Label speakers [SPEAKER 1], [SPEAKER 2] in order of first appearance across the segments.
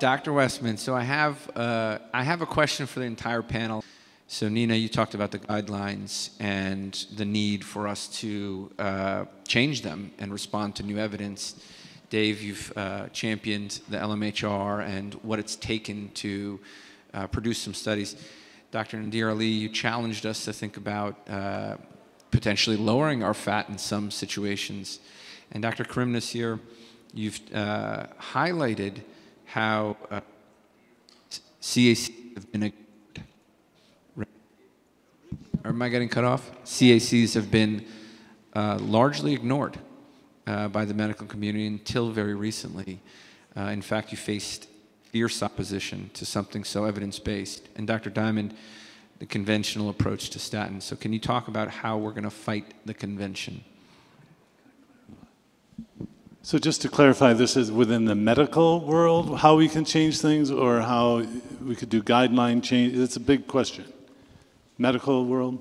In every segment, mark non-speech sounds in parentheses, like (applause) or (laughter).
[SPEAKER 1] Dr. Westman, so I have, uh, I have a question for the entire panel. So, Nina, you talked about the guidelines and the need for us to uh, change them and respond to new evidence. Dave, you've uh, championed the LMHR and what it's taken to uh, produce some studies. Dr. Nadir you challenged us to think about uh, potentially lowering our fat in some situations. And Dr. Khurram Nasir, you've uh, highlighted how CAC have been a or am I getting cut off? CACs have been uh, largely ignored uh, by the medical community until very recently. Uh, in fact, you faced fierce opposition to something so evidence-based. And Dr. Diamond, the conventional approach to statins. So can you talk about how we're going to fight the convention?
[SPEAKER 2] So just to clarify, this is within the medical world, how we can change things or how we could do guideline change? It's a big question medical world?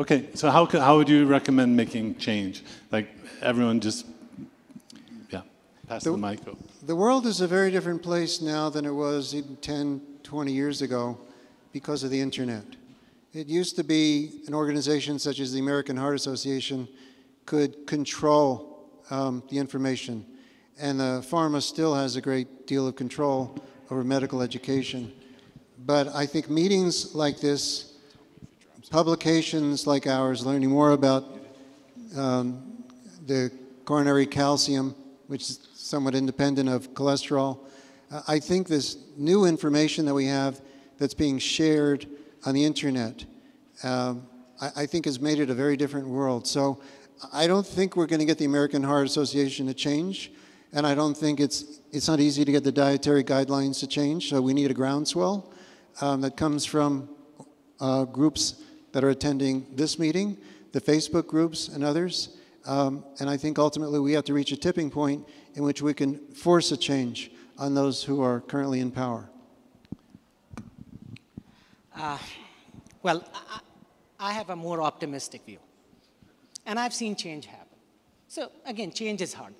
[SPEAKER 2] Okay, so how, could, how would you recommend making change? Like everyone just, yeah, pass the, the mic. Over.
[SPEAKER 3] The world is a very different place now than it was 10, 20 years ago because of the internet. It used to be an organization such as the American Heart Association could control um, the information. And the pharma still has a great deal of control over medical education. But I think meetings like this, publications like ours, learning more about um, the coronary calcium, which is somewhat independent of cholesterol, uh, I think this new information that we have that's being shared on the internet, um, I, I think has made it a very different world. So I don't think we're going to get the American Heart Association to change, and I don't think it's, it's not easy to get the dietary guidelines to change, so we need a groundswell um, that comes from uh, groups that are attending this meeting, the Facebook groups and others. Um, and I think ultimately we have to reach a tipping point in which we can force a change on those who are currently in power.
[SPEAKER 4] Uh, well, I, I have a more optimistic view. And I've seen change happen. So again, change is hard.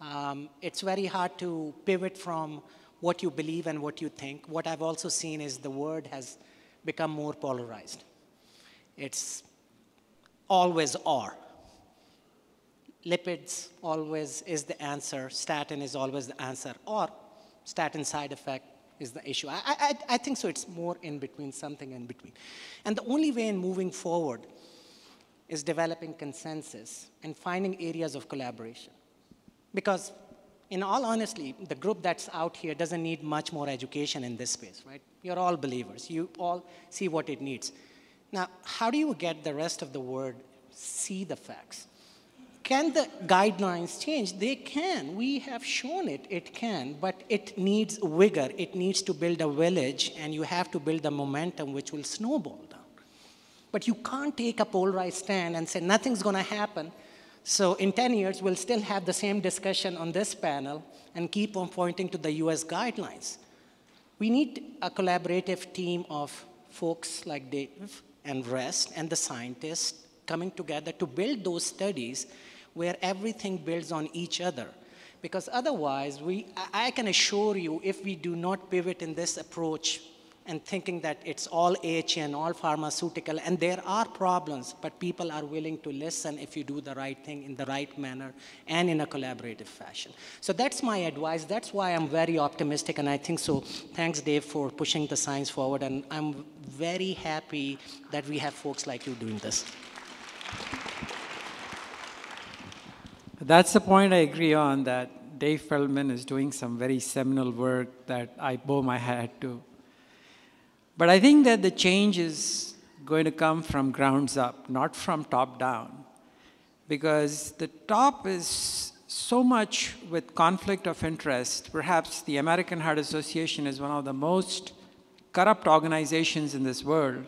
[SPEAKER 4] Um, it's very hard to pivot from what you believe and what you think. What I've also seen is the word has become more polarized. It's always or. Lipids always is the answer, statin is always the answer, or statin side effect is the issue. I, I, I think so, it's more in between, something in between. And the only way in moving forward is developing consensus and finding areas of collaboration. Because in all honesty, the group that's out here doesn't need much more education in this space, right? You're all believers. You all see what it needs. Now, how do you get the rest of the world see the facts? Can the guidelines change? They can. We have shown it, it can, but it needs vigor. It needs to build a village, and you have to build the momentum which will snowball. But you can't take a polarized stand and say nothing's going to happen so in 10 years, we'll still have the same discussion on this panel and keep on pointing to the US guidelines. We need a collaborative team of folks like Dave and Rest and the scientists coming together to build those studies where everything builds on each other. Because otherwise, we, I can assure you, if we do not pivot in this approach and thinking that it's all AHN, all pharmaceutical, and there are problems, but people are willing to listen if you do the right thing in the right manner and in a collaborative fashion. So that's my advice. That's why I'm very optimistic, and I think so. Thanks, Dave, for pushing the science forward, and I'm very happy that we have folks like you doing this.
[SPEAKER 5] That's the point I agree on, that Dave Feldman is doing some very seminal work that I bow my hat to. But I think that the change is going to come from grounds up, not from top down. Because the top is so much with conflict of interest. Perhaps the American Heart Association is one of the most corrupt organizations in this world.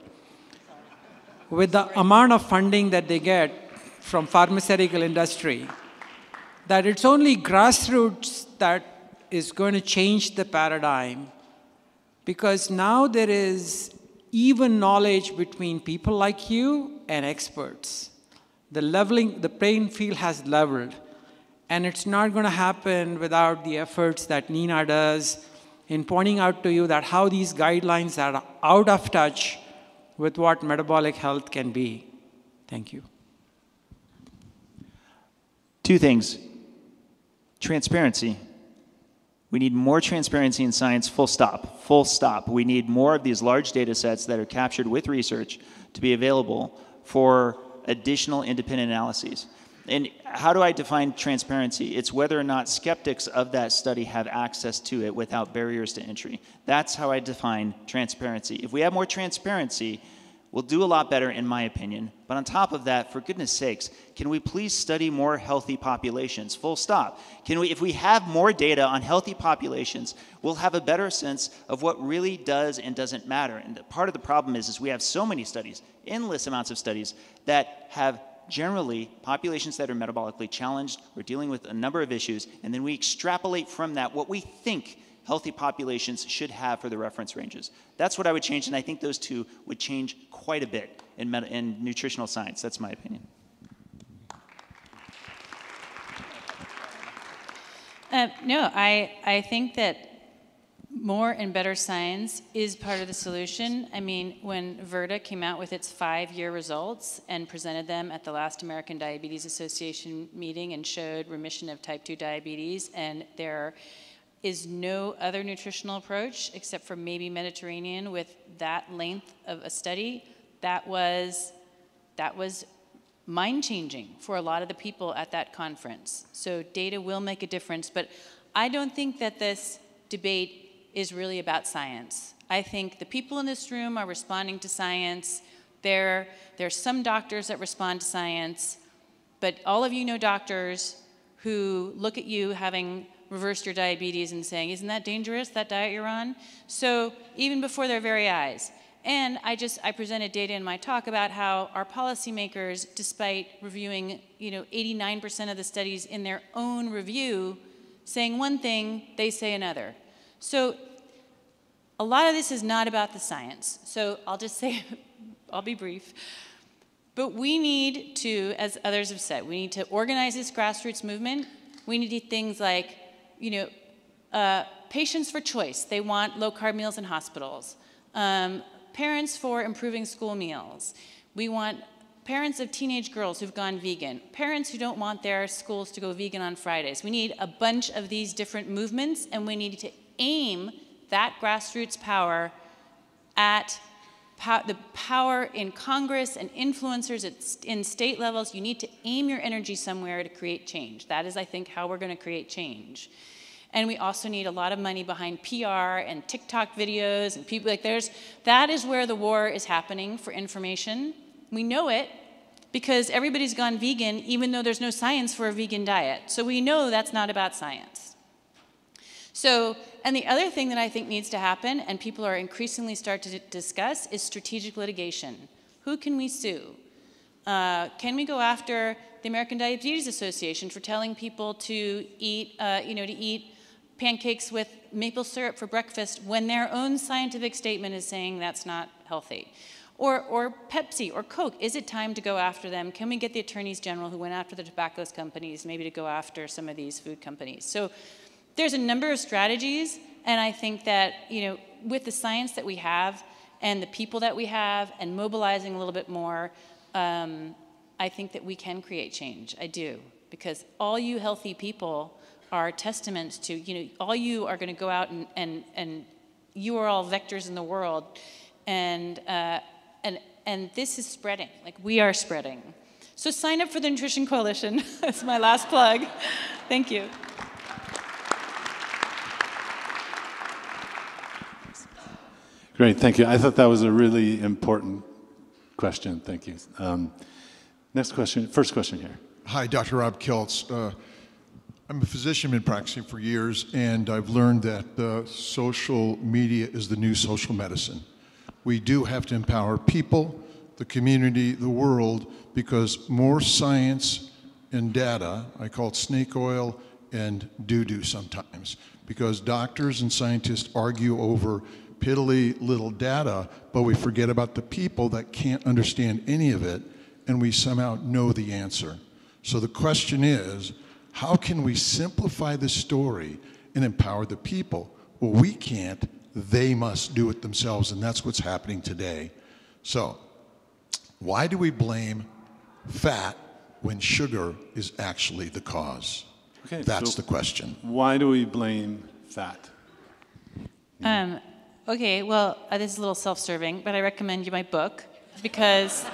[SPEAKER 5] With the amount of funding that they get from pharmaceutical industry, that it's only grassroots that is going to change the paradigm because now there is even knowledge between people like you and experts. The leveling, the playing field has leveled. And it's not going to happen without the efforts that Nina does in pointing out to you that how these guidelines are out of touch with what metabolic health can be. Thank you.
[SPEAKER 6] Two things. Transparency. We need more transparency in science, full stop. Full stop. We need more of these large data sets that are captured with research to be available for additional independent analyses. And how do I define transparency? It's whether or not skeptics of that study have access to it without barriers to entry. That's how I define transparency. If we have more transparency, we'll do a lot better, in my opinion. But on top of that, for goodness sakes, can we please study more healthy populations? Full stop. Can we, if we have more data on healthy populations, we'll have a better sense of what really does and doesn't matter. And part of the problem is, is we have so many studies, endless amounts of studies, that have generally populations that are metabolically challenged. We're dealing with a number of issues, and then we extrapolate from that what we think healthy populations should have for the reference ranges. That's what I would change, and I think those two would change quite a bit in, in nutritional science. That's my opinion.
[SPEAKER 7] Uh, no, I, I think that more and better science is part of the solution. I mean, when Virta came out with its five year results and presented them at the last American Diabetes Association meeting and showed remission of type 2 diabetes, and there is no other nutritional approach except for maybe Mediterranean with that length of a study, that was, that was mind changing for a lot of the people at that conference. So data will make a difference, but I don't think that this debate is really about science. I think the people in this room are responding to science. There, there are some doctors that respond to science, but all of you know doctors who look at you having reversed your diabetes and saying, Isn't that dangerous, that diet you're on? So, even before their very eyes. And I just I presented data in my talk about how our policymakers, despite reviewing you know 89% of the studies in their own review, saying one thing, they say another. So a lot of this is not about the science. So I'll just say, (laughs) I'll be brief. But we need to, as others have said, we need to organize this grassroots movement. We need things like, you know, uh, patients for choice. They want low carb meals in hospitals. Um, parents for improving school meals. We want parents of teenage girls who've gone vegan, parents who don't want their schools to go vegan on Fridays. We need a bunch of these different movements, and we need to aim that grassroots power at the power in Congress and influencers at, in state levels. You need to aim your energy somewhere to create change. That is, I think, how we're going to create change. And we also need a lot of money behind PR and TikTok videos and people like there's that is where the war is happening for information. We know it because everybody's gone vegan even though there's no science for a vegan diet. So we know that's not about science. So, and the other thing that I think needs to happen, and people are increasingly start to discuss, is strategic litigation. Who can we sue? Uh, can we go after the American Diabetes Association for telling people to eat, uh, you know, to eat pancakes with maple syrup for breakfast when their own scientific statement is saying that's not healthy? Or, or Pepsi or Coke, is it time to go after them? Can we get the attorneys general who went after the tobacco companies maybe to go after some of these food companies? So there's a number of strategies, and I think that, you know, with the science that we have and the people that we have and mobilizing a little bit more, um, I think that we can create change. I do. Because all you healthy people are testaments to, you know, all you are going to go out and, and, and you are all vectors in the world. And, uh, and, and this is spreading. Like, we are spreading. So sign up for the Nutrition Coalition. (laughs) That's my last plug. Thank you.
[SPEAKER 2] Great, thank you. I thought that was a really important question. Thank you. Um, next question, first question here.
[SPEAKER 8] Hi, Dr. Rob Kiltz. Uh, I'm a physician, been practicing for years, and I've learned that uh, social media is the new social medicine. We do have to empower people, the community, the world, because more science and data, I call it snake oil and doo-doo sometimes, because doctors and scientists argue over piddly little data, but we forget about the people that can't understand any of it, and we somehow know the answer. So the question is, How can we simplify the story and empower the people? Well, we can't. They must do it themselves, and that's what's happening today. So, why do we blame fat when sugar is actually the cause?
[SPEAKER 2] Okay,
[SPEAKER 8] That's
[SPEAKER 2] so-
[SPEAKER 8] the question.
[SPEAKER 2] Why do we blame fat?
[SPEAKER 7] Um, okay, well, uh, this is a little self-serving, but I recommend you my book because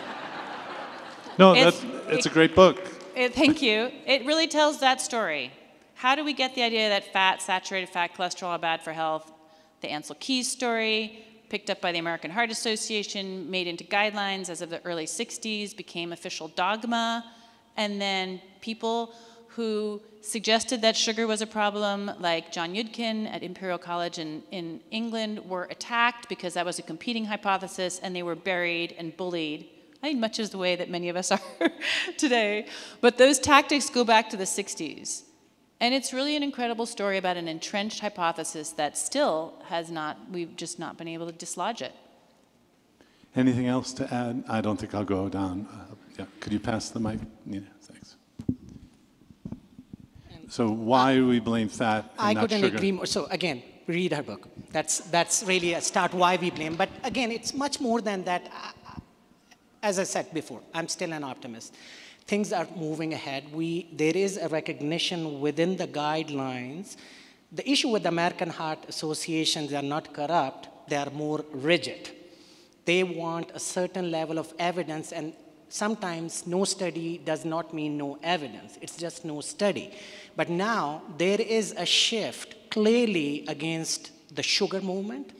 [SPEAKER 2] No,
[SPEAKER 7] It's-
[SPEAKER 2] that's, it's a great book.
[SPEAKER 7] It, thank you. It really tells that story. How do we get the idea that fat, saturated fat, cholesterol are bad for health? The Ancel Keys story, picked up by the American Heart Association, made into guidelines as of the early 60s, became official dogma, and then people who suggested that sugar was a problem, like John Yudkin at Imperial College in, in England, were attacked because that was a competing hypothesis, and they were buried and bullied. I think much is the way that many of us (laughs) are today. But those tactics go back to the 60s. And it's really an incredible story about an entrenched hypothesis that still has not, we've just not been able to dislodge it.
[SPEAKER 2] Anything else to add? I don't think I'll go down. Uh, yeah. Could you pass the mic, Nina? Thanks. So why do we blame fat and
[SPEAKER 4] I
[SPEAKER 2] not
[SPEAKER 4] couldn't
[SPEAKER 2] sugar?
[SPEAKER 4] agree more. So again, read her book. That's that's really a start why we blame. But again, it's much more than that. As I said before, I'm still an optimist. Things are moving ahead. We there is a recognition within the guidelines. The issue with American Heart Association, they are not corrupt. They are more rigid. They want a certain level of evidence, and sometimes no study does not mean no evidence. It's just no study. But now there is a shift clearly against the sugar movement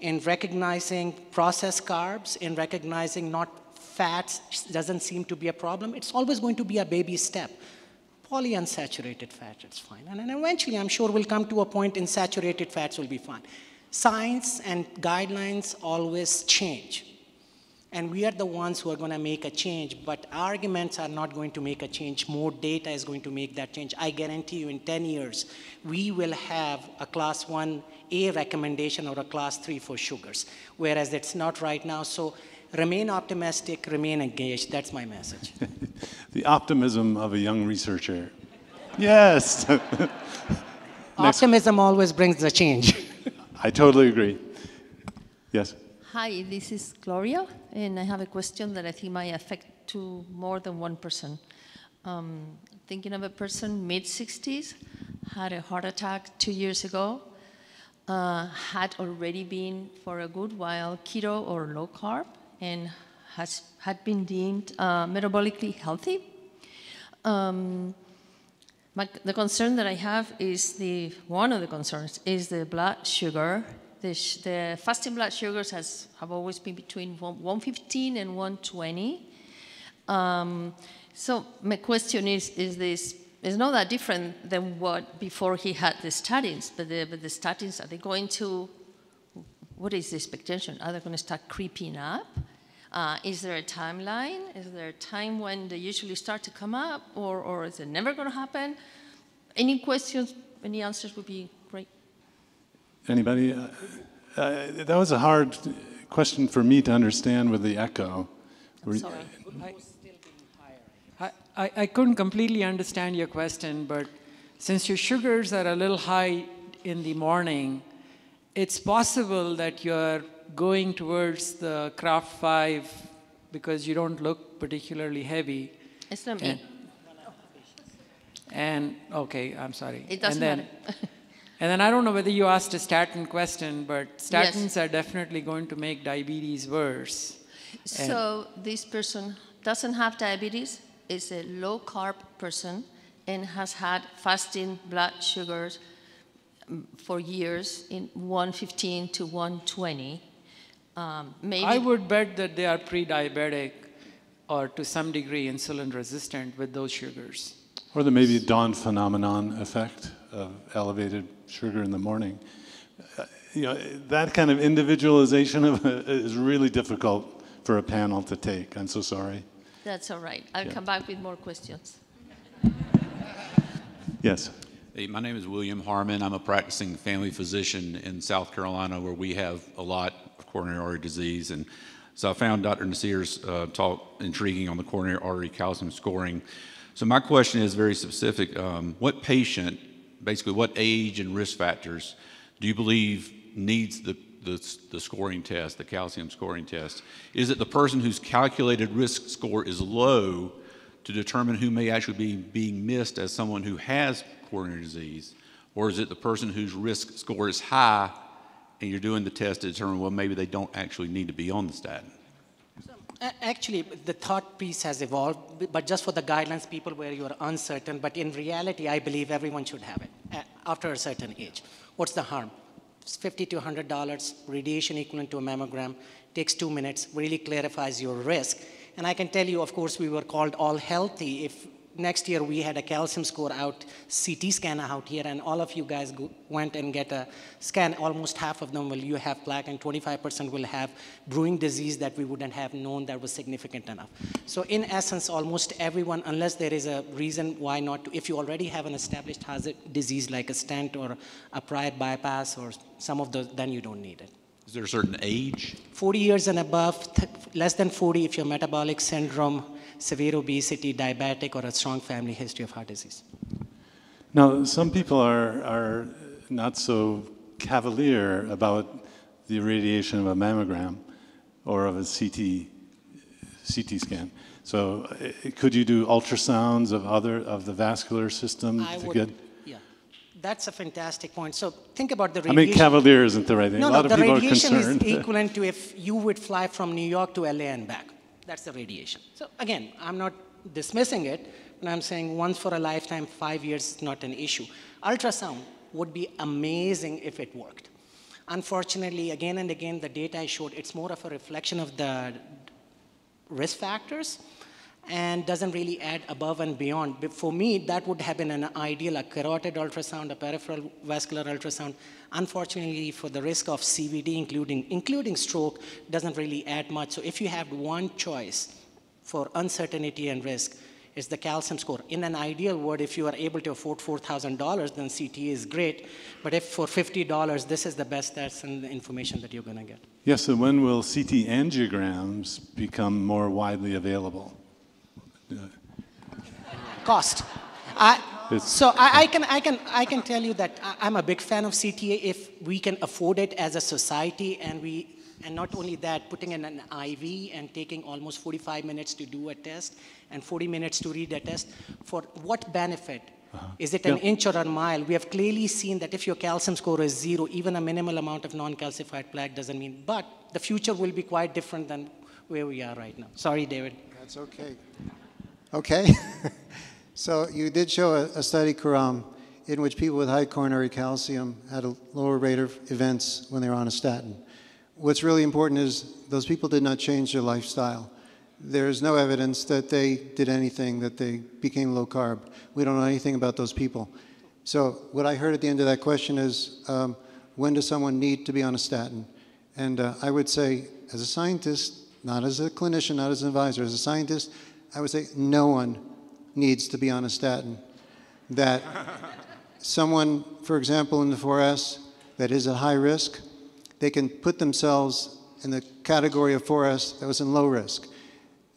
[SPEAKER 4] in recognizing processed carbs, in recognizing not fats doesn't seem to be a problem. It's always going to be a baby step. Polyunsaturated fats, it's fine. And then eventually, I'm sure we'll come to a point in saturated fats will be fine. Science and guidelines always change. And we are the ones who are going to make a change, but arguments are not going to make a change. More data is going to make that change. I guarantee you, in 10 years, we will have a class 1A recommendation or a class 3 for sugars, whereas it's not right now. So remain optimistic, remain engaged. That's my message. (laughs)
[SPEAKER 2] The optimism of a young researcher. Yes. (laughs)
[SPEAKER 4] Optimism always brings the change. (laughs)
[SPEAKER 2] I totally agree. Yes.
[SPEAKER 9] Hi, this is Gloria, and I have a question that I think might affect to more than one person. Um, thinking of a person mid 60s, had a heart attack two years ago, uh, had already been for a good while keto or low carb, and has had been deemed uh, metabolically healthy. Um, my, the concern that I have is the one of the concerns is the blood sugar. The, the fasting blood sugars has have always been between 115 and 120. Um, so my question is: Is this is not that different than what before he had the statins? But the, but the statins are they going to? What is the expectation? Are they going to start creeping up? Uh, is there a timeline? Is there a time when they usually start to come up, or, or is it never going to happen? Any questions, any answers would be.
[SPEAKER 2] Anybody? Uh, uh, that was a hard question for me to understand with the echo. Were-
[SPEAKER 9] Sorry.
[SPEAKER 5] I, I, I couldn't completely understand your question, but since your sugars are a little high in the morning, it's possible that you're going towards the Kraft 5 because you don't look particularly heavy.
[SPEAKER 9] It's not
[SPEAKER 5] And, and okay, I'm sorry.
[SPEAKER 9] It doesn't
[SPEAKER 5] and then,
[SPEAKER 9] matter. (laughs)
[SPEAKER 5] And then I don't know whether you asked a statin question, but statins are definitely going to make diabetes worse. And-
[SPEAKER 9] So this person doesn't have diabetes, is a low carb person, and has had fasting blood sugars mm, for years in 115 to 120. Um, maybe
[SPEAKER 5] I would bet that they are pre-diabetic or to some degree insulin resistant with those sugars.
[SPEAKER 2] Or the maybe dawn phenomenon effect of elevated sugar in the morning. Uh, You know, that kind of individualization of is really difficult for a panel to take. I'm so sorry.
[SPEAKER 9] that's all right. I'll
[SPEAKER 2] Yeah.
[SPEAKER 9] come back with more questions.
[SPEAKER 2] Yes.
[SPEAKER 10] Hey, my name is William Harmon. I'm a practicing family physician in South Carolina where we have a lot of coronary artery disease. And so I found Dr. Nasir's uh, talk intriguing on the coronary artery calcium scoring. So my question is very specific. Um, what patient, basically what age and risk factors do you believe needs the, the, the scoring test, the calcium scoring test? Is it the person whose calculated risk score is low to determine who may actually be being missed as someone who has coronary disease? Or is it the person whose risk score is high and you're doing the test to determine, well, maybe they don't actually need to be on the statin?
[SPEAKER 4] Actually, the thought piece has evolved, but just for the guidelines, people where you are uncertain. But in reality, I believe everyone should have it uh, after a certain age. What's the harm? It's 50 to 100 dollars, radiation equivalent to a mammogram, takes two minutes, really clarifies your risk. And I can tell you, of course, we were called all healthy. If next year we had a calcium score out, CT scan out here, and all of you guys go, went and get a scan, almost half of them will you have plaque, and 25% will have brewing disease that we wouldn't have known that was significant enough. So in essence, almost everyone, unless there is a reason why not to, if you already have an established hazard disease like a stent or a prior bypass or some of those, then you don't need it.
[SPEAKER 10] Is there a certain age?
[SPEAKER 4] 40 years and above, th- less than 40 if you're metabolic syndrome, severe obesity, diabetic, or a strong family history of heart disease.
[SPEAKER 2] Now, some people are, are not so cavalier about the irradiation of a mammogram or of a CT, CT scan. So, uh, could you do ultrasounds of other of the vascular system
[SPEAKER 4] I
[SPEAKER 2] to
[SPEAKER 4] would,
[SPEAKER 2] get?
[SPEAKER 4] yeah, that's a fantastic point. So think about the
[SPEAKER 2] I mean, cavalier isn't the right thing.
[SPEAKER 4] No,
[SPEAKER 2] a
[SPEAKER 4] no,
[SPEAKER 2] of
[SPEAKER 4] the
[SPEAKER 2] people are
[SPEAKER 4] radiation is (laughs) equivalent to if you would fly from New York to LA and back. That's the radiation. So again, I'm not dismissing it, but I'm saying once for a lifetime, five years is not an issue. Ultrasound would be amazing if it worked. Unfortunately, again and again, the data I showed, it's more of a reflection of the risk factors and doesn't really add above and beyond. But for me, that would have been an ideal, a carotid ultrasound, a peripheral vascular ultrasound. Unfortunately, for the risk of CVD, including, including stroke, doesn't really add much. So if you have one choice for uncertainty and risk, it's the calcium score. In an ideal world, if you are able to afford $4,000, then CT is great. But if for $50, this is the best and the information that you're going to get.
[SPEAKER 2] Yes, so when will CT angiograms become more widely available?
[SPEAKER 4] Cost. I, so I, I, can, I, can, I can tell you that I- I'm a big fan of CTA if we can afford it as a society and we, and not only that, putting in an IV and taking almost 45 minutes to do a test and 40 minutes to read a test, for what benefit? Uh-huh. Is it an
[SPEAKER 2] Yeah.
[SPEAKER 4] inch or a mile? We have clearly seen that if your calcium score is zero, even a minimal amount of non-calcified plaque doesn't mean, but the future will be quite different than where we are right now. Sorry, David.
[SPEAKER 3] That's okay. Okay. (laughs) so you did show a, a study, Khurram, in which people with high coronary calcium had a lower rate of events when they were on a statin. What's really important is those people did not change their lifestyle. There's no evidence that they did anything, that they became low carb. We don't know anything about those people. So what I heard at the end of that question is, um, when does someone need to be on a statin? And uh, I would say, as a scientist, not as a clinician, not as an advisor, as a scientist, I would say no one needs to be on a statin. That someone, for example, in the 4S that is at high risk, they can put themselves in the category of 4S that was in low risk.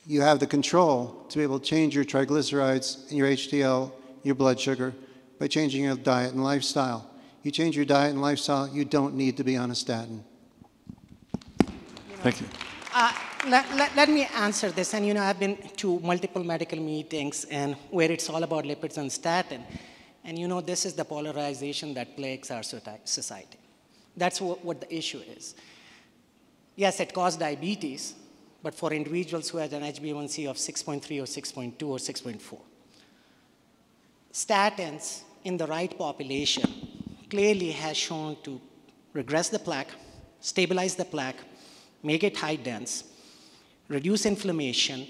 [SPEAKER 3] You have the control to be able to change your triglycerides and your HDL, your blood sugar, by changing your diet and lifestyle. You change your diet and lifestyle, you don't need to be on a statin.
[SPEAKER 2] Thank you.
[SPEAKER 4] Uh, let, let, let me answer this. And you know, I've been to multiple medical meetings and where it's all about lipids and statin. And you know, this is the polarization that plagues our society. That's what, what the issue is. Yes, it causes diabetes, but for individuals who had an HbA1c of 6.3 or 6.2 or 6.4. Statins in the right population clearly has shown to regress the plaque, stabilize the plaque, make it high dense, reduce inflammation,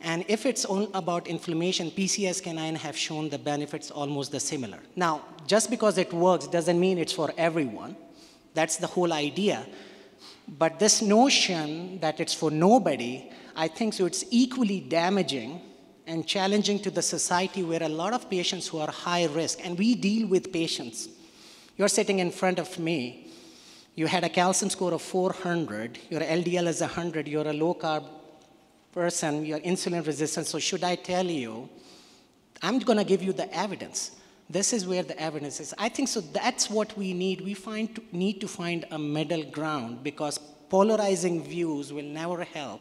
[SPEAKER 4] and if it's all about inflammation, PCSK9 have shown the benefits almost the similar. Now, just because it works doesn't mean it's for everyone. That's the whole idea. But this notion that it's for nobody, I think so it's equally damaging and challenging to the society where a lot of patients who are high risk, and we deal with patients. You're sitting in front of me, you had a calcium score of 400, your LDL is 100, you're a low carb person, you're insulin resistant. So, should I tell you I'm going to give you the evidence. This is where the evidence is. I think so. That's what we need. We find need to find a middle ground because polarizing views will never help,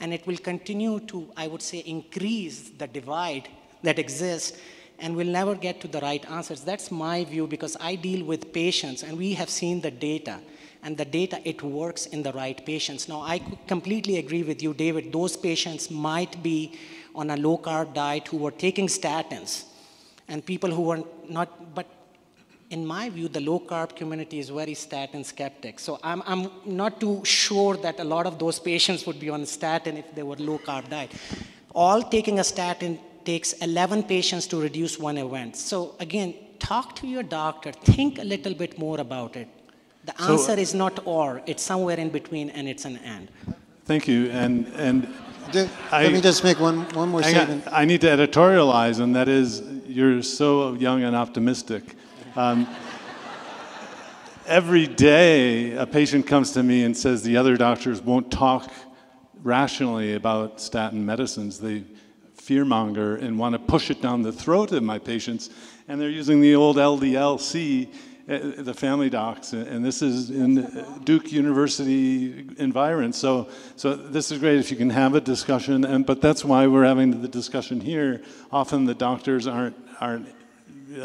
[SPEAKER 4] and it will continue to, I would say, increase the divide that exists, and we'll never get to the right answers. That's my view because I deal with patients, and we have seen the data and the data, it works in the right patients. Now, I completely agree with you, David. Those patients might be on a low carb diet who were taking statins, and people who were not, but in my view, the low carb community is very statin skeptic. So I'm, I'm not too sure that a lot of those patients would be on statin if they were low carb diet. All taking a statin takes 11 patients to reduce one event. So again, talk to your doctor, think a little bit more about it. The answer so, is not or, it's somewhere in between and it's an and.
[SPEAKER 2] Thank you. And, and
[SPEAKER 3] let I, me just make one, one more statement.
[SPEAKER 2] I need to editorialize, and that is you're so young and optimistic. Um, every day, a patient comes to me and says the other doctors won't talk rationally about statin medicines. They fearmonger and want to push it down the throat of my patients, and they're using the old LDL-C uh, the family docs, and this is in Duke University environment. So, so this is great if you can have a discussion, and but that's why we're having the discussion here. Often the doctors aren't aren't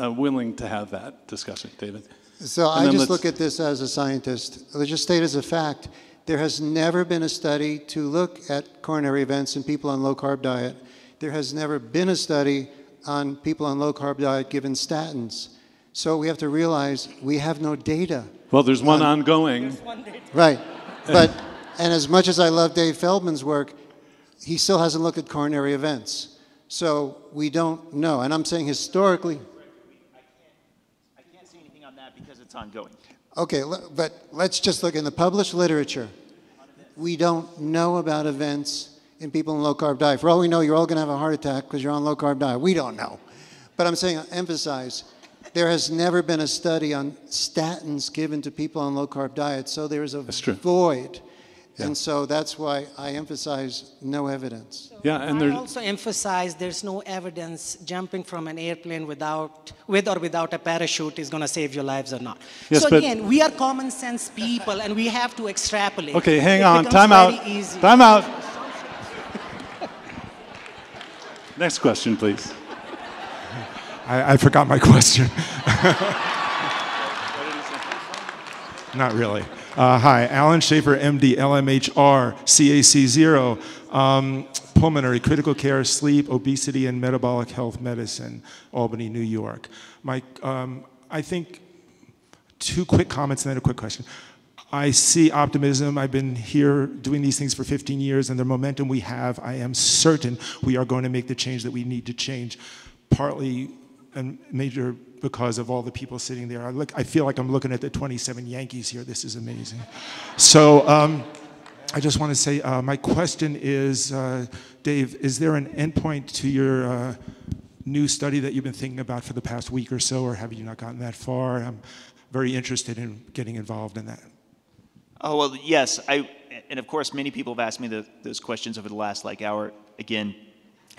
[SPEAKER 2] uh, willing to have that discussion, David.
[SPEAKER 3] So and I just look at this as a scientist. Let's just state as a fact. There has never been a study to look at coronary events in people on low carb diet. There has never been a study on people on low carb diet given statins. So we have to realize we have no data.
[SPEAKER 2] Well, there's one on, ongoing.
[SPEAKER 3] Right. But, and as much as I love Dave Feldman's work, he still hasn't looked at coronary events. So we don't know. And I'm saying historically.
[SPEAKER 6] I can't say anything on that because it's ongoing.
[SPEAKER 3] Okay, but let's just look in the published literature. We don't know about events in people in low carb diet. For all we know, you're all going to have a heart attack because you're on low carb diet. We don't know. But I'm saying, uh, emphasize there has never been a study on statins given to people on low carb diets, so there is a void. Yeah. And so that's why I emphasize no evidence.
[SPEAKER 4] So yeah, and I also emphasize there's no evidence jumping from an airplane without, with or without a parachute is going to save your lives or not. Yes, so again, we are common sense people, and we have to extrapolate.
[SPEAKER 2] Okay, hang it on. Time out. Easy. Time out. Next question, please.
[SPEAKER 11] I, I forgot my question. Not really. Uh, hi, Alan Schaefer, MD, LMHR, CAC0, um, pulmonary, critical care, sleep, obesity, and metabolic health medicine, Albany, New York. My, um, I think two quick comments and then a quick question. I see optimism. I've been here doing these things for 15 years, and the momentum we have, I am certain we are going to make the change that we need to change, partly and major because of all the people sitting there. I, look, I feel like I'm looking at the 27 Yankees here. This is amazing. So um, I just want to say uh, my question is, uh, Dave, is there an endpoint to your uh, new study that you've been thinking about for the past week or so, or have you not gotten that far? I'm very interested in getting involved in that.
[SPEAKER 6] Oh, well, yes. I, and of course, many people have asked me the, those questions over the last like hour. Again,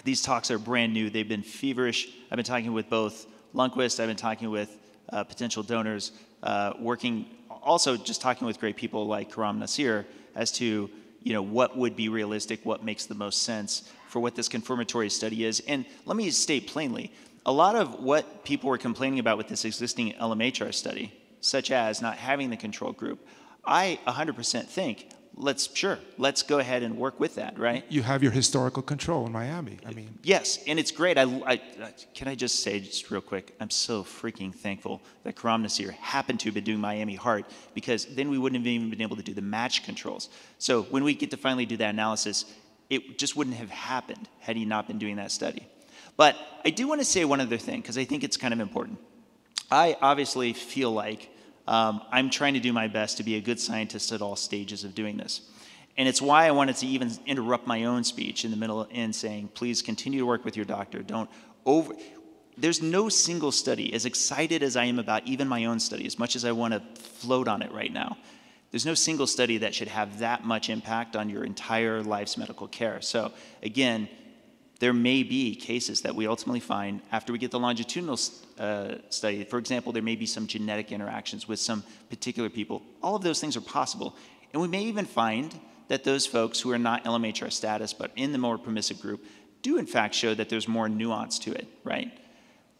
[SPEAKER 6] these talks are brand new. They've been feverish. I've been talking with both Lundquist, I've been talking with uh, potential donors, uh, working, also just talking with great people like Khurram Nasir as to you know, what would be realistic, what makes the most sense for what this confirmatory study is. And let me state plainly, a lot of what people were complaining about with this existing LMHR study, such as not having the control group, I 100% think let's sure let's go ahead and work with that right?
[SPEAKER 11] You have your historical control in miami i mean.
[SPEAKER 6] Yes and it's great. I, I can i just say just real quick i'm so freaking thankful that khurram nasir happened to have been doing miami heart because then we wouldn't have even been able to do the match controls. So when we get to finally do that analysis it just wouldn't have happened had he not been doing that study. But i do want to say one other thing because i think it's kind of important. I obviously feel like um, I'm trying to do my best to be a good scientist at all stages of doing this. And it's why I wanted to even interrupt my own speech in the middle in saying, please continue to work with your doctor. Don't over. There's no single study, as excited as I am about even my own study, as much as I want to float on it right now, there's no single study that should have that much impact on your entire life's medical care. So, again, there may be cases that we ultimately find after we get the longitudinal uh, study. For example, there may be some genetic interactions with some particular people. All of those things are possible. And we may even find that those folks who are not LMHR status but in the more permissive group do in fact show that there's more nuance to it, right?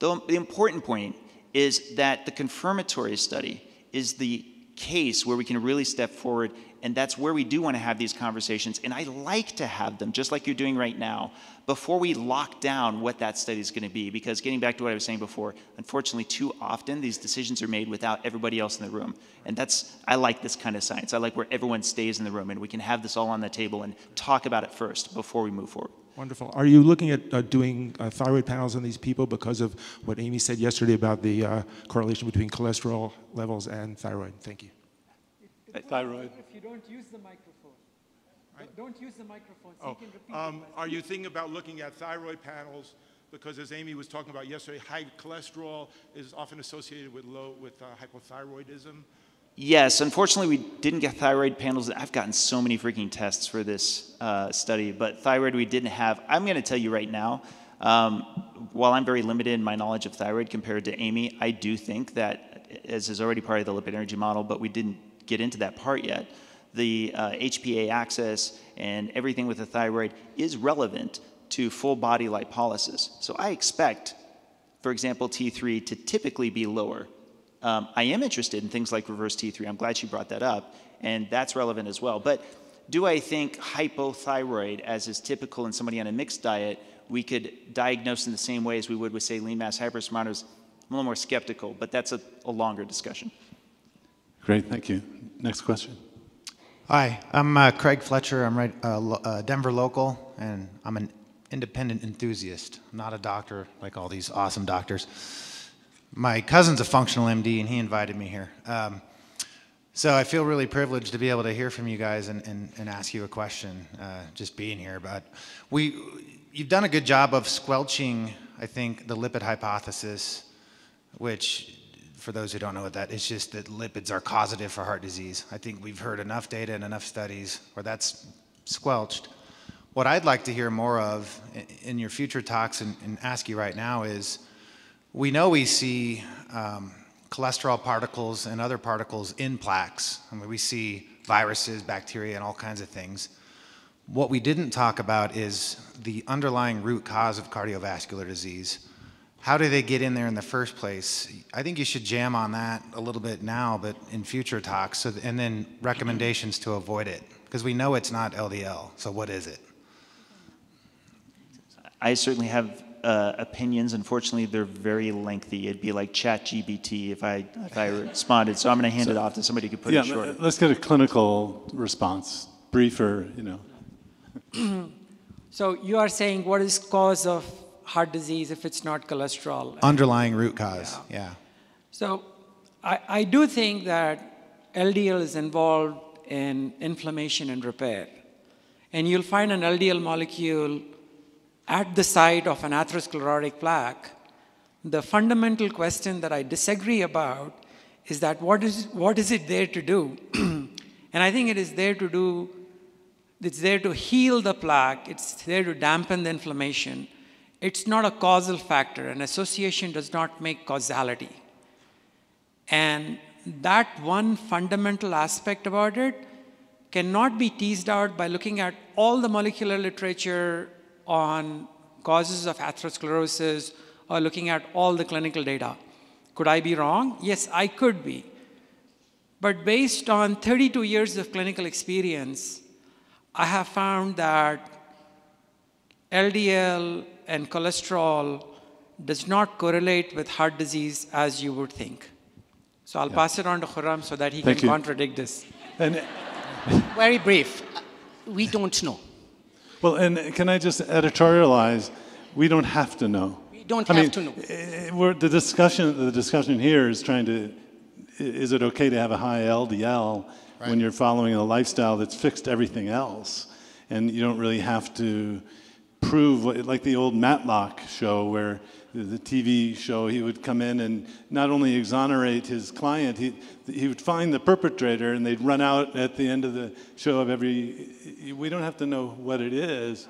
[SPEAKER 6] The, the important point is that the confirmatory study is the case where we can really step forward and that's where we do want to have these conversations and i like to have them just like you're doing right now before we lock down what that study is going to be because getting back to what i was saying before unfortunately too often these decisions are made without everybody else in the room and that's i like this kind of science i like where everyone stays in the room and we can have this all on the table and talk about it first before we move forward
[SPEAKER 11] Wonderful. Are you looking at uh, doing uh, thyroid panels on these people because of what Amy said yesterday about the uh, correlation between cholesterol levels and thyroid? Thank you.
[SPEAKER 2] Thyroid.
[SPEAKER 5] If you don't use the microphone, don't use the microphone.
[SPEAKER 11] So oh, you can um, are you thinking about looking at thyroid panels? Because as Amy was talking about yesterday, high cholesterol is often associated with low with uh, hypothyroidism.
[SPEAKER 6] Yes, unfortunately, we didn't get thyroid panels. I've gotten so many freaking tests for this uh, study, but thyroid we didn't have. I'm going to tell you right now, um, while I'm very limited in my knowledge of thyroid compared to Amy, I do think that, as is already part of the lipid energy model, but we didn't get into that part yet, the uh, HPA axis and everything with the thyroid is relevant to full body lipolysis. So I expect, for example, T3 to typically be lower um, I am interested in things like reverse T3. I'm glad she brought that up, and that's relevant as well. But do I think hypothyroid, as is typical in somebody on a mixed diet, we could diagnose in the same way as we would with, say, lean mass hyperresponders? I'm a little more skeptical, but that's a, a longer discussion.
[SPEAKER 2] Great, thank you. Next question.
[SPEAKER 12] Hi, I'm uh, Craig Fletcher. I'm right, uh, uh, Denver local, and I'm an independent enthusiast, not a doctor like all these awesome doctors my cousin's a functional MD, and he invited me here. Um, so I feel really privileged to be able to hear from you guys and, and, and ask you a question, uh, just being here. But we, you've done a good job of squelching, I think, the lipid hypothesis, which, for those who don't know what that is, just that lipids are causative for heart disease. I think we've heard enough data and enough studies where that's squelched. What I'd like to hear more of in your future talks and, and ask you right now is, we know we see um, cholesterol particles and other particles in plaques. I mean, we see viruses, bacteria, and all kinds of things. What we didn't talk about is the underlying root cause of cardiovascular disease. How do they get in there in the first place? I think you should jam on that a little bit now, but in future talks, so, and then recommendations to avoid it. Because we know it's not LDL, so what is it?
[SPEAKER 6] I certainly have uh, opinions. Unfortunately, they're very lengthy. It'd be like ChatGPT if I if I responded. So I'm going to hand so, it off to somebody who could put
[SPEAKER 2] yeah,
[SPEAKER 6] it short.
[SPEAKER 2] Let's get a clinical response, briefer, you know. (clears throat)
[SPEAKER 5] so you are saying what is cause of heart disease if it's not cholesterol?
[SPEAKER 12] Underlying root cause. Yeah. yeah.
[SPEAKER 5] So I, I do think that LDL is involved in inflammation and repair. And you'll find an LDL molecule at the site of an atherosclerotic plaque, the fundamental question that I disagree about is that what is, what is it there to do? (clears throat) and I think it is there to do, it's there to heal the plaque, it's there to dampen the inflammation. It's not a causal factor. An association does not make causality. And that one fundamental aspect about it cannot be teased out by looking at all the molecular literature on causes of atherosclerosis or looking at all the clinical data. Could I be wrong? Yes, I could be. But based on 32 years of clinical experience, I have found that LDL and cholesterol does not correlate with heart disease as you would think. So I'll yeah. pass it on to Khurram so that he Thank can you. contradict this. And (laughs)
[SPEAKER 4] Very brief. We don't know.
[SPEAKER 2] Well, and can I just editorialize? We don't have to know.
[SPEAKER 4] We don't I have mean, to know.
[SPEAKER 2] Eh, we're, the discussion, the discussion here is trying to, is it okay to have a high LDL right. when you're following a lifestyle that's fixed everything else, and you don't really have to prove, like the old Matlock show where the TV show, he would come in and not only exonerate his client, he, he would find the perpetrator and they'd run out at the end of the show of every, we don't have to know what it is.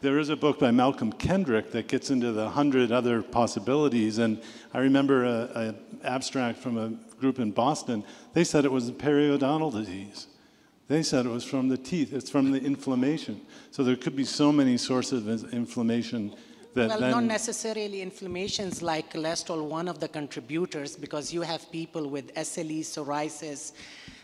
[SPEAKER 2] there is a book by Malcolm Kendrick that gets into the hundred other possibilities. And I remember an abstract from a group in Boston. They said it was periodontal disease. They said it was from the teeth. It's from the inflammation. So there could be so many sources of inflammation that
[SPEAKER 4] well, not necessarily inflammations like cholesterol, one of the contributors, because you have people with SLE, psoriasis,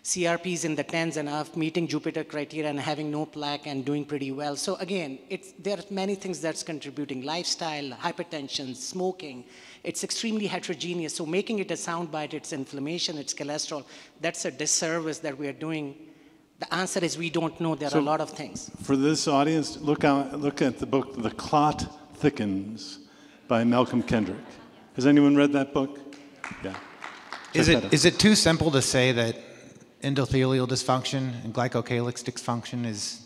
[SPEAKER 4] CRPs in the tens and up, meeting Jupiter criteria and having no plaque and doing pretty well. So again, it's, there are many things that's contributing. Lifestyle, hypertension, smoking. It's extremely heterogeneous. So making it a soundbite, it's inflammation, it's cholesterol, that's a disservice that we are doing. The answer is we don't know. There
[SPEAKER 2] So-
[SPEAKER 4] are a lot of things.
[SPEAKER 2] For this audience, look, out, look at the book The Clot Thickens by Malcolm Kendrick. Has anyone read that book? Yeah.
[SPEAKER 12] Is
[SPEAKER 2] Check
[SPEAKER 12] it, is it too simple to say that endothelial dysfunction and glycocalyx dysfunction is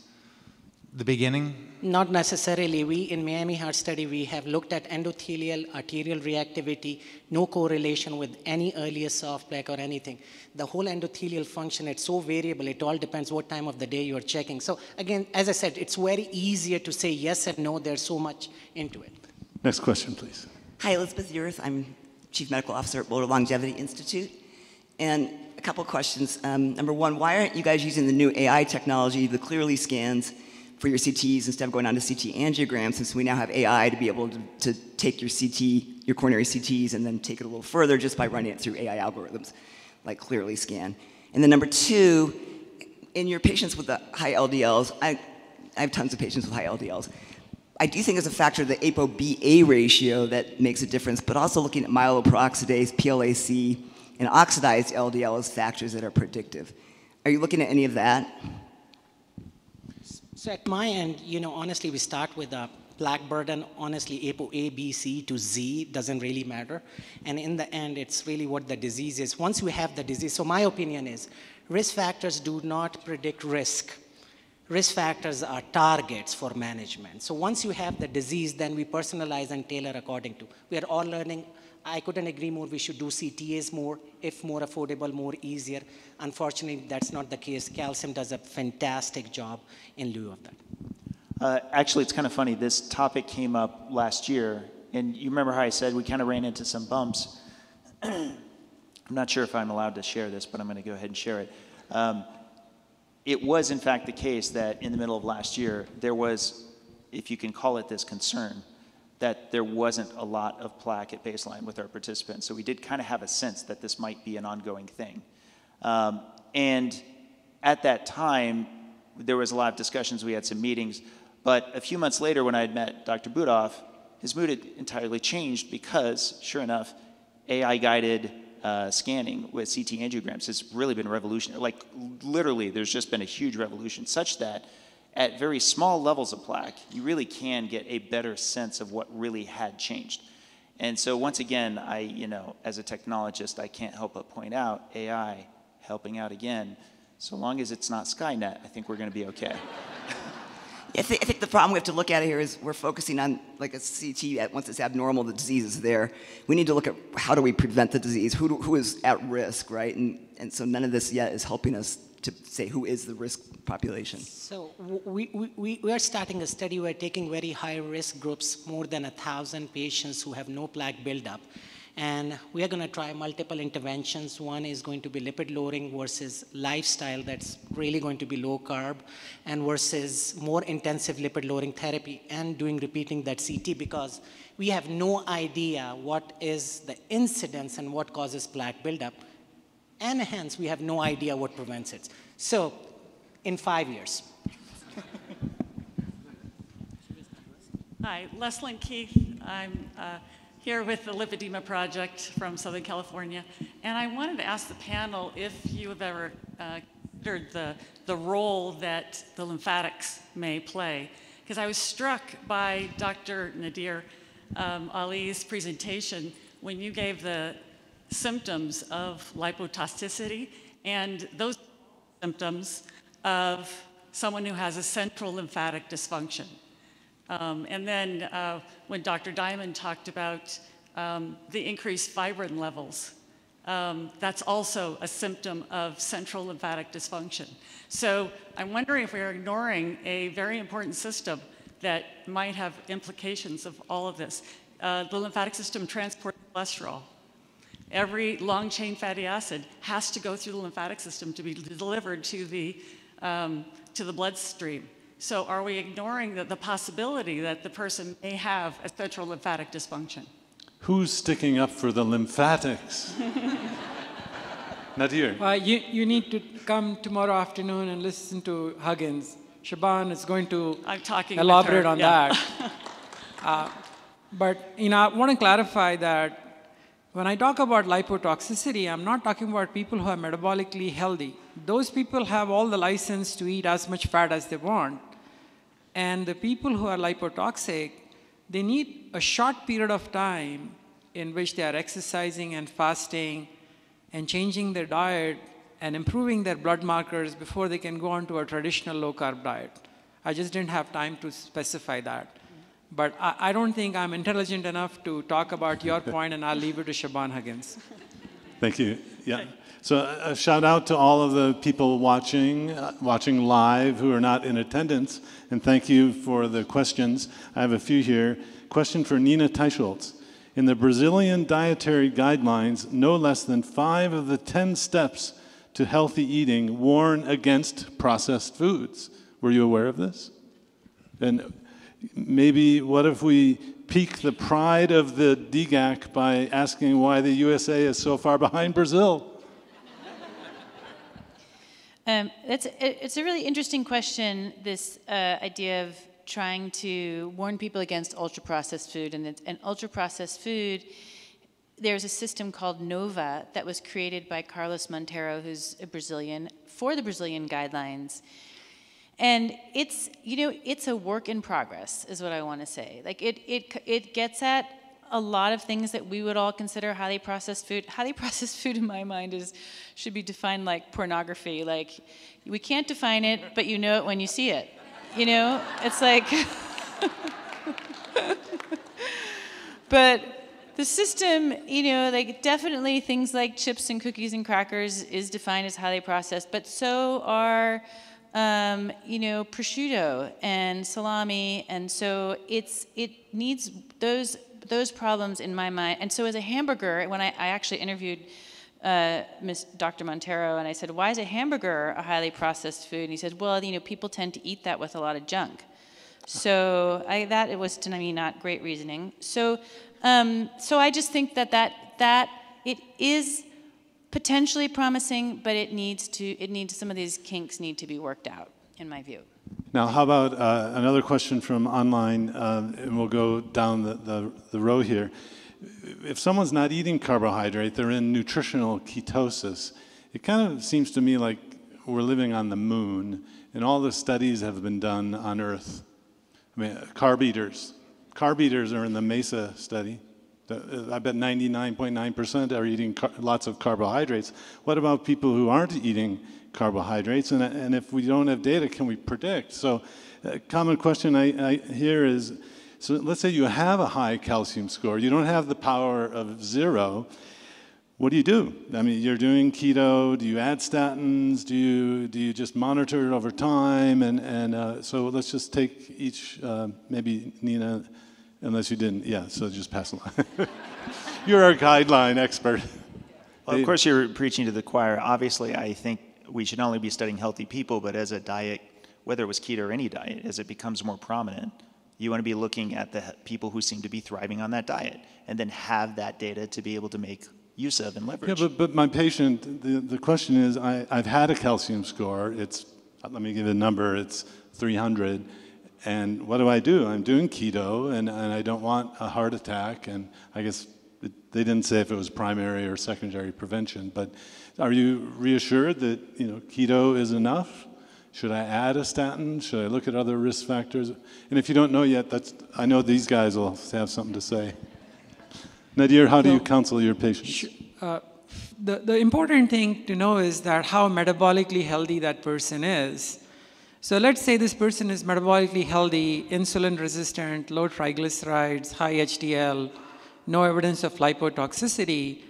[SPEAKER 12] the beginning?
[SPEAKER 4] Not necessarily. We, in Miami Heart Study, we have looked at endothelial arterial reactivity, no correlation with any earlier soft plaque or anything. The whole endothelial function, it's so variable. It all depends what time of the day you're checking. So again, as I said, it's very easier to say yes and no. There's so much into it.
[SPEAKER 2] Next question, please.
[SPEAKER 13] Hi, Elizabeth Urith. I'm Chief Medical Officer at Boulder Longevity Institute. And a couple of questions. Um, number one, why aren't you guys using the new AI technology, the Cleerly scans, for your CTs instead of going on to CT angiograms, since we now have AI to be able to, to take your CT, your coronary CTs, and then take it a little further just by running it through AI algorithms like Cleerly Scan. And then number two, in your patients with the high LDLs, I, I have tons of patients with high LDLs. I do think it's a factor of the ApoB-A ratio that makes a difference, but also looking at myeloperoxidase, PLAC, and oxidized LDL as factors that are predictive. Are you looking at any of that?
[SPEAKER 4] So at my end, you know, honestly, we start with a plaque burden. Honestly, APO A, B, C to Z doesn't really matter. And in the end, it's really what the disease is. Once you have the disease, so my opinion is risk factors do not predict risk. Risk factors are targets for management. So once you have the disease, then we personalize and tailor according to. We are all learning. I couldn't agree more. We should do CTAs more, if more affordable, more easier. Unfortunately, that's not the case. Calcium does a fantastic job in lieu of that.
[SPEAKER 6] Uh, actually, it's kind of funny. This topic came up last year, and you remember how I said we kind of ran into some bumps. (clears throat) I'm not sure if I'm allowed to share this, but I'm going to go ahead and share it. Um, it was, in fact, the case that in the middle of last year, there was, if you can call it this, concern that there wasn't a lot of plaque at baseline with our participants. So we did kind of have a sense that this might be an ongoing thing. Um, and at that time, there was a lot of discussions. We had some meetings. But a few months later, when I had met Dr. Budoff, his mood had entirely changed because, sure enough, AI guided uh, scanning with CT angiograms has really been revolutionary. Like, literally, there's just been a huge revolution, such that at very small levels of plaque, you really can get a better sense of what really had changed. And so, once again, I, you know, as a technologist, I can't help but point out AI helping out again. So long as it's not Skynet, I think we're going to be okay. (laughs)
[SPEAKER 13] I, thi- I think the problem we have to look at here is we're focusing on like a CT. Once it's abnormal, the disease is there. We need to look at how do we prevent the disease? Who, do, who is at risk, right? And, and so none of this yet is helping us to say who is the risk population.
[SPEAKER 4] So we, we- we, are starting a study. We're taking very high risk groups, more than a thousand patients who have no plaque buildup. And we are going to try multiple interventions. One is going to be lipid lowering versus lifestyle that's really going to be low carb, and versus more intensive lipid lowering therapy and doing repeating that CT because we have no idea what is the incidence and what causes plaque buildup. And hence, we have no idea what prevents it. So, in five years.
[SPEAKER 14] Hi, Leslyn Keith. I'm uh, here with the Lipedema Project from Southern California. And I wanted to ask the panel if you have ever uh, considered the, the role that the lymphatics may play. Because I was struck by Dr. Nadir um, Ali's presentation when you gave the symptoms of lipotoxicity and those symptoms of someone who has a central lymphatic dysfunction. Um, and then uh, when Dr. Diamond talked about um, the increased fibrin levels, um, that's also a symptom of central lymphatic dysfunction. So I'm wondering if we're ignoring a very important system that might have implications of all of this. Uh, the lymphatic system transports cholesterol. Every long chain fatty acid has to go through the lymphatic system to be delivered to the, um, to the bloodstream. So are we ignoring the, the possibility that the person may have a central lymphatic dysfunction?
[SPEAKER 2] Who's sticking up for the lymphatics? Nadir.
[SPEAKER 5] Uh, you, you need to come tomorrow afternoon and listen to Huggins. Shaban is going to
[SPEAKER 14] I'm talking
[SPEAKER 5] elaborate on
[SPEAKER 14] yeah.
[SPEAKER 5] that. (laughs) uh, but you know, I want to clarify that when I talk about lipotoxicity, I'm not talking about people who are metabolically healthy. Those people have all the license to eat as much fat as they want. And the people who are lipotoxic, they need a short period of time in which they are exercising and fasting and changing their diet and improving their blood markers before they can go on to a traditional low carb diet. I just didn't have time to specify that. But I, I don't think I'm intelligent enough to talk about your (laughs) point, and I'll leave it to Shaban Huggins.
[SPEAKER 2] Thank you. Yeah. So a a shout out to all of the people watching, uh, watching live who are not in attendance, and thank you for the questions. I have a few here. Question for Nina Teicholz. In the Brazilian dietary guidelines, no less than five of the 10 steps to healthy eating warn against processed foods. Were you aware of this? And maybe what if we pique the pride of the DGAC by asking why the USA is so far behind Brazil?
[SPEAKER 7] Um, that's it's a really interesting question. This uh, idea of trying to warn people against ultra processed food, and, and ultra processed food. There's a system called Nova that was created by Carlos Monteiro, who's a Brazilian, for the Brazilian guidelines. And it's, you know, it's a work in progress, is what I want to say. Like it, it, it gets at a lot of things that we would all consider highly processed food. Highly (laughs) processed food, in my mind, is should be defined like pornography. Like we can't define it, but you know it when you see it. You know, it's like. (laughs) but the system, you know, like definitely things like chips and cookies and crackers is defined as highly processed, but so are, um, you know, prosciutto and salami, and so it's it needs those those problems in my mind. And so as a hamburger, when I, I actually interviewed uh. Dr. Monteiro, and I said, why is a hamburger a highly processed food? And he said, well, you know, people tend to eat that with a lot of junk. So I, that it was to me not great reasoning. So, um, so I just think that, that that it is potentially promising, but it needs to it needs some of these kinks need to be worked out, in my view.
[SPEAKER 2] Now, how about uh, another question from online, uh, and we'll go down the, the, the row here. If someone's not eating carbohydrate, they're in nutritional ketosis. It kind of seems to me like we're living on the moon, and all the studies have been done on Earth. I mean, carb eaters. Carb eaters are in the MESA study. The- I bet 99.9% are eating lots of carbohydrates. What about people who aren't eating carbohydrates? And, and if we don't have data, can we predict? So, a common question I, I hear is so let's say you have a high calcium score, you don't have the power of zero. What do you do? I mean, you're doing keto. Do you add statins? Do you do you just monitor it over time? And and uh, so let's just take each. Uh, maybe Nina, unless you didn't. Yeah. So just pass along. (laughs) you're our guideline expert.
[SPEAKER 6] Well, of course, you're preaching to the choir. Obviously, I think we should not only be studying healthy people, but as a diet, whether it was keto or any diet, as it becomes more prominent, you want to be looking at the people who seem to be thriving on that diet and then have that data to be able to make use of and leverage.
[SPEAKER 2] Yeah, but, but my patient, the, the question is I, I've had a calcium score. It's, let me give you a number, it's 300. And what do I do? I'm doing keto and, and I don't want a heart attack. And I guess it, they didn't say if it was primary or secondary prevention. But are you reassured that you know, keto is enough? Should I add a statin? Should I look at other risk factors? And if you don't know yet, that's, I know these guys will have something to say. Nadir, how do you counsel your patients?
[SPEAKER 5] Uh, the, the important thing to know is that how metabolically healthy that person is. So let's say this person is metabolically healthy, insulin resistant, low triglycerides, high HDL, no evidence of lipotoxicity.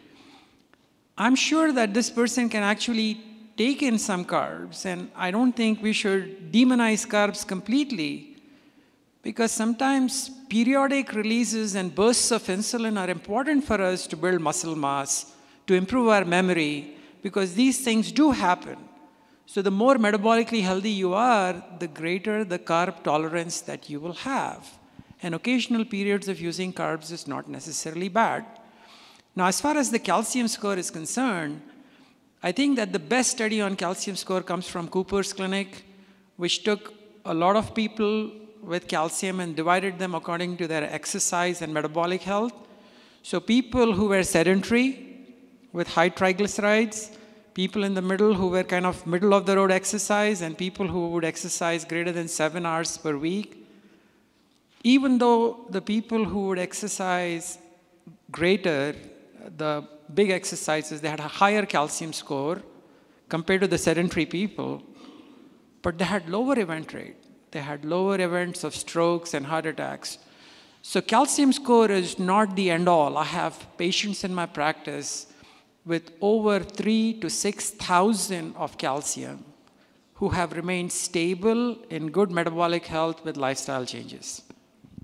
[SPEAKER 5] I'm sure that this person can actually take in some carbs, and I don't think we should demonize carbs completely. Because sometimes periodic releases and bursts of insulin are important for us to build muscle mass, to improve our memory, because these things do happen. So the more metabolically healthy you are, the greater the carb tolerance that you will have. And occasional periods of using carbs is not necessarily bad. Now, as far as the calcium score is concerned, I think that the best study on calcium score comes from Cooper's Clinic, which took a lot of people with calcium and divided them according to their exercise and metabolic health. So people who were sedentary with high triglycerides, people in the middle who were kind of middle of the road exercise, and people who would exercise greater than seven hours per week. Even though the people who would exercise greater, the big exercises, they had a higher calcium score compared to the sedentary people, but they had lower event rate. They had lower events of strokes and heart attacks. So calcium score is not the end all. I have patients in my practice with over three to 6,000 of calcium who have remained stable in good metabolic health with lifestyle changes.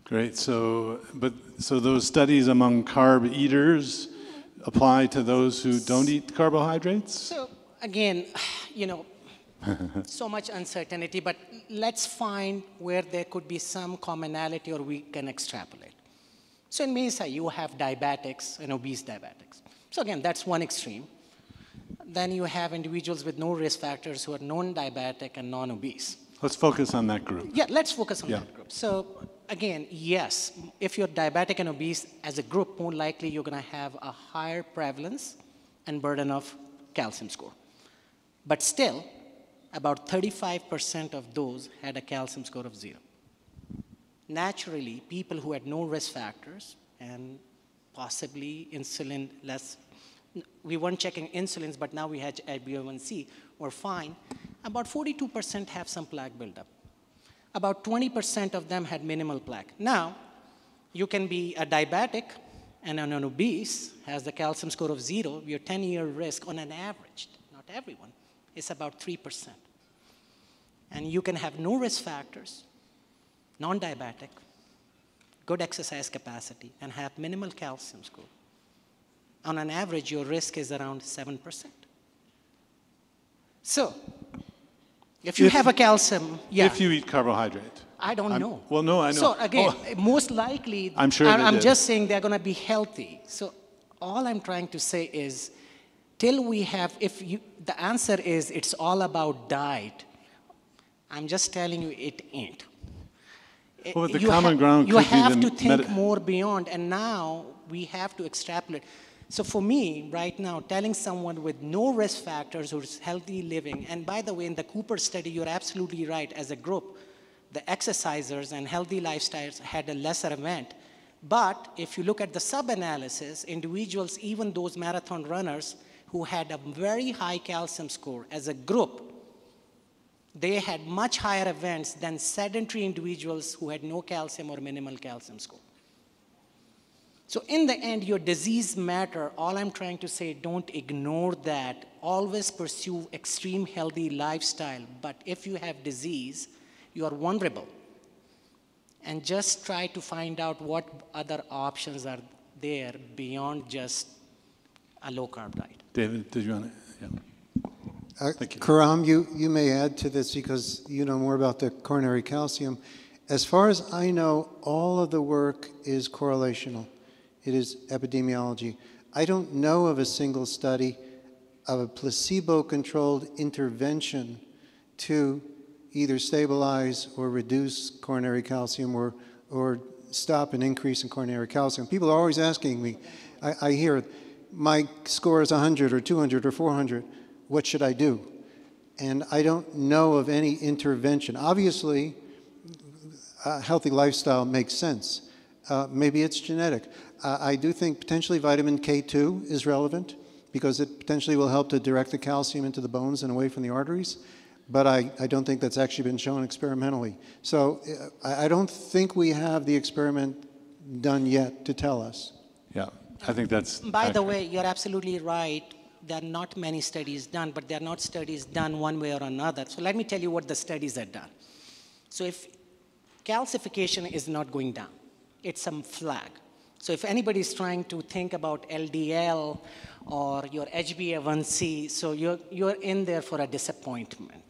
[SPEAKER 2] Great. So, but so those studies among carb eaters apply to those who don't eat carbohydrates?
[SPEAKER 4] So again, you know, (laughs) so much uncertainty, but let's find where there could be some commonality or we can extrapolate. So in MESA, you have diabetics and obese diabetics. So again, that's one extreme. Then you have individuals with no risk factors who are non-diabetic and non-obese.
[SPEAKER 2] Let's focus on that group.
[SPEAKER 4] Yeah, let's focus on
[SPEAKER 2] Yeah.
[SPEAKER 4] that group. So again, yes, if you're diabetic and obese as a group, more likely you're going to have a higher prevalence and burden of calcium score. But still, about 35% of those had a calcium score of zero. Naturally, people who had no risk factors and possibly insulin less, we weren't checking insulins, but now we had HbA1c, were fine. About 42% have some plaque buildup. About 20% of them had minimal plaque. Now, you can be a diabetic and an obese, has the calcium score of zero, your 10-year risk on an average, not everyone, is about 3%. And you can have no risk factors, non-diabetic, good exercise capacity, and have minimal calcium score. On an average, your risk is around 7%. So, if you
[SPEAKER 2] If-
[SPEAKER 4] have a calcium, yeah.
[SPEAKER 2] If you eat carbohydrate.
[SPEAKER 4] I don't
[SPEAKER 2] I'm-
[SPEAKER 4] know.
[SPEAKER 2] Well, no, I know.
[SPEAKER 4] So again,
[SPEAKER 2] Oh, (laughs)
[SPEAKER 4] most likely,
[SPEAKER 2] I'm sure
[SPEAKER 4] I, I'm just saying they're going to be healthy. So all I'm trying to say is, till we have, if you, the answer is it's all about diet. I'm just telling you, it ain't. Eh,
[SPEAKER 2] well, but the
[SPEAKER 4] you
[SPEAKER 2] common ground
[SPEAKER 4] You have to think more beyond, and now we have to extrapolate. So for me, right now, telling someone with no risk factors who's healthy living, and by the way, in the Cooper study, you're absolutely right. As a group, the exercisers and healthy lifestyles had a lesser event. But if you look at the sub-analysis, individuals, even those marathon runners who had a very high calcium score as a group, they had much higher events than sedentary individuals who had no calcium or minimal calcium score. So in the end, your disease matter. All I'm trying to say, don't ignore that. Always pursue extreme healthy lifestyle. But if you have disease, you are vulnerable. And just try to find out what other options are there beyond just a low carb diet.
[SPEAKER 2] David, did you want to? Yeah.
[SPEAKER 3] Uh, Khurram, you, you may add to this because you know more about the coronary calcium. As far as I know, all of the work is correlational. It is epidemiology. I don't know of a single study of a placebo-controlled intervention to either stabilize or reduce coronary calcium or, or stop an increase in coronary calcium. People are always asking me, I, I hear, my score is 100 or 200 or 400. What should I do? And I don't know of any intervention. Obviously, a healthy lifestyle makes sense. Uh, maybe it's genetic. Uh, I do think potentially vitamin K2 is relevant because it potentially will help to direct the calcium into the bones and away from the arteries. But I, I don't think that's actually been shown experimentally. So uh, I, I don't think we have the experiment done yet to tell us.
[SPEAKER 2] Yeah, I think that's.
[SPEAKER 4] By the way, you're absolutely right. There are not many studies done, but there are not studies done one way or another. So let me tell you what the studies are done. So if calcification is not going down. It's some flag. So if anybody is trying to think about LDL or your HbA1c, so you're, you're in there for a disappointment.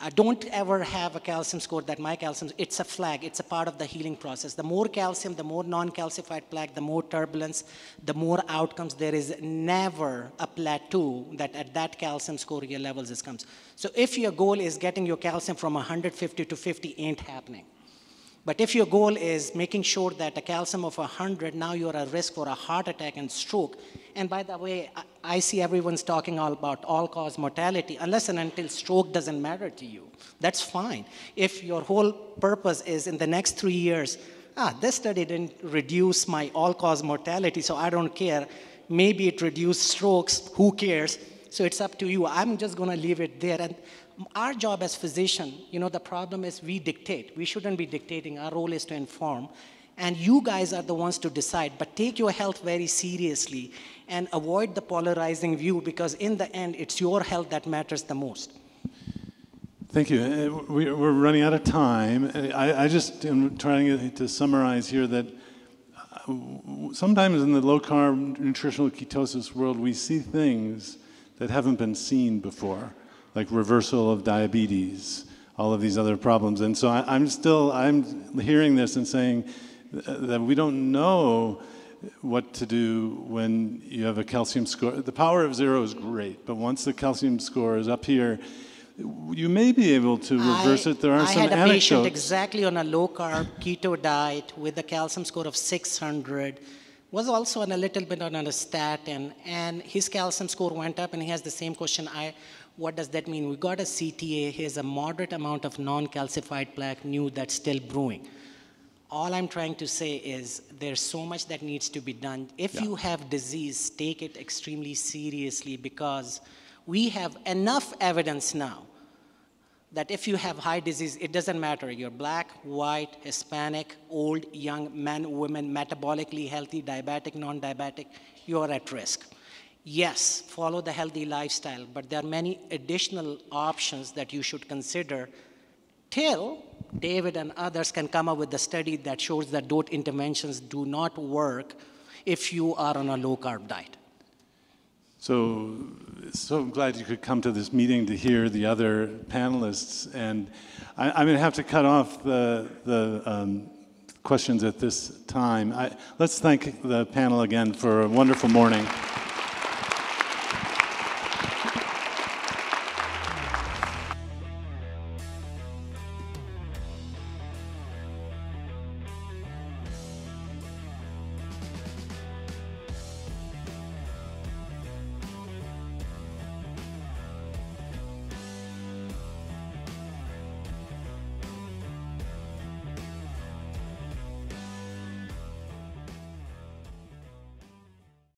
[SPEAKER 4] I don't ever have a calcium score that my calcium, it's a flag, it's a part of the healing process. The more calcium, the more non-calcified plaque, the more turbulence, the more outcomes. There is never a plateau that at that calcium score your levels is comes. So if your goal is getting your calcium from 150 to 50, ain't happening. But if your goal is making sure that a calcium of 100, now you're at risk for a heart attack and stroke. And by the way, I see everyone's talking all about all-cause mortality, unless and until stroke doesn't matter to you. That's fine. If your whole purpose is in the next three years, ah, this study didn't reduce my all-cause mortality, so I don't care. Maybe it reduced strokes, who cares? So it's up to you. I'm just going to leave it there. And our job as physician, you know, the problem is we dictate. We shouldn't be dictating. Our role is to inform. And you guys are the ones to decide. But take your health very seriously and avoid the polarizing view because in the end, it's your health that matters the most.
[SPEAKER 2] Thank you. Uh, we're running out of time. I, just am trying to summarize here that uh, sometimes in the low carb nutritional ketosis world, we see things that haven't been seen before like reversal of diabetes, all of these other problems. And so I, am still, I'm hearing this and saying that we don't know what to do when you have a calcium score. The power of zero is great, but once the calcium score is up here, you may be able to reverse
[SPEAKER 4] I,
[SPEAKER 2] it. There are
[SPEAKER 4] I
[SPEAKER 2] some
[SPEAKER 4] had a
[SPEAKER 2] anecdotes.
[SPEAKER 4] patient exactly on a low carb keto diet with a calcium score of 600 was also on a little bit on a statin and his calcium score went up and he has the same question I what does that mean? We got a CTA, he has a moderate amount of non-calcified plaque, new that's still brewing. All I'm trying to say is there's so much that needs to be done. If yeah. you have disease, take it extremely seriously because we have enough evidence now that if you have high disease, it doesn't matter. You're black, white, Hispanic, old, young, men, women, metabolically healthy, diabetic, non-diabetic, you're at risk yes, follow the healthy lifestyle, but there are many additional options that you should consider till David and others can come up with a study that shows that those interventions do not work if you are on a low carb diet.
[SPEAKER 2] So, so glad you could come to this meeting to hear the other panelists. And I, am going to have to cut off the, the um, questions at this time. I, let's thank the panel again for a wonderful morning.